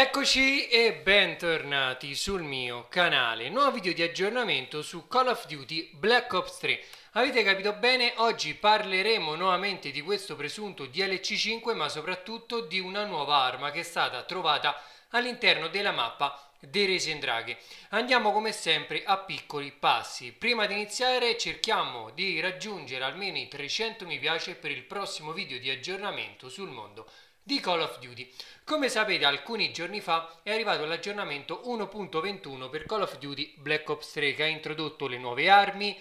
Eccoci e bentornati sul mio canale, nuovo video di aggiornamento su Call of Duty Black Ops 3 Avete capito bene? Oggi parleremo nuovamente di questo presunto DLC5 ma soprattutto di una nuova arma che è stata trovata all'interno della mappa dei Resendraghe. Andiamo come sempre a piccoli passi. Prima di iniziare cerchiamo di raggiungere almeno i 300 mi piace per il prossimo video di aggiornamento sul mondo di Call of Duty. Come sapete alcuni giorni fa è arrivato l'aggiornamento 1.21 per Call of Duty Black Ops 3 che ha introdotto le nuove armi,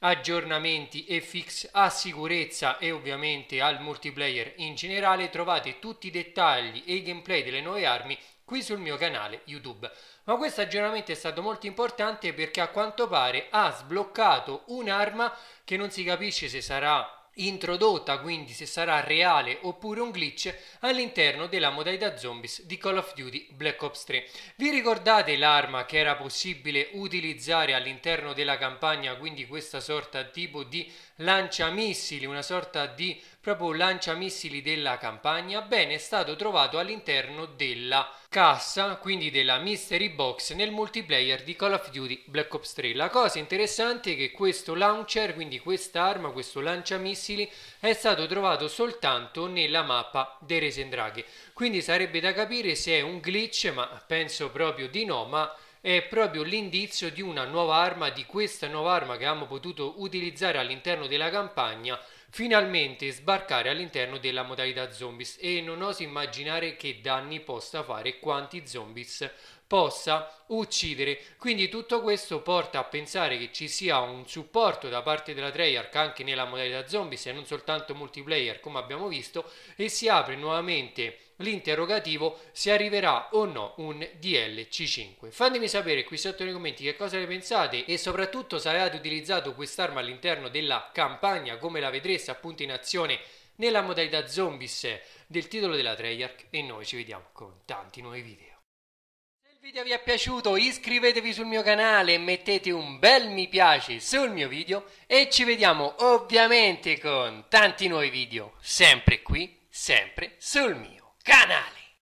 aggiornamenti e fix a sicurezza e ovviamente al multiplayer in generale. Trovate tutti i dettagli e i gameplay delle nuove armi qui sul mio canale YouTube. Ma questo aggiornamento è stato molto importante perché a quanto pare ha sbloccato un'arma che non si capisce se sarà introdotta quindi se sarà reale oppure un glitch all'interno della modalità zombies di Call of Duty Black Ops 3. Vi ricordate l'arma che era possibile utilizzare all'interno della campagna, quindi questa sorta tipo di lanciamissili, una sorta di proprio lanciamissili della campagna? Bene, è stato trovato all'interno della cassa, quindi della mystery box nel multiplayer di Call of Duty Black Ops 3. La cosa interessante è che questo launcher, quindi quest'arma, questo lanciamissili, è stato trovato soltanto nella mappa dei Resendraghe. Quindi sarebbe da capire se è un glitch, ma penso proprio di no, ma è proprio l'indizio di una nuova arma, di questa nuova arma che abbiamo potuto utilizzare all'interno della campagna, finalmente sbarcare all'interno della modalità zombies e non oso immaginare che danni possa fare quanti zombies possa uccidere. Quindi tutto questo porta a pensare che ci sia un supporto da parte della Treyarch anche nella modalità zombies e non soltanto multiplayer come abbiamo visto e si apre nuovamente l'interrogativo se arriverà o no un DLC5. Fatemi sapere qui sotto nei commenti che cosa ne pensate e soprattutto se avete utilizzato quest'arma all'interno della campagna come la vedreste appunto in azione nella modalità zombies del titolo della Treyarch e noi ci vediamo con tanti nuovi video il video vi è piaciuto iscrivetevi sul mio canale e mettete un bel mi piace sul mio video e ci vediamo ovviamente con tanti nuovi video sempre qui, sempre sul mio canale.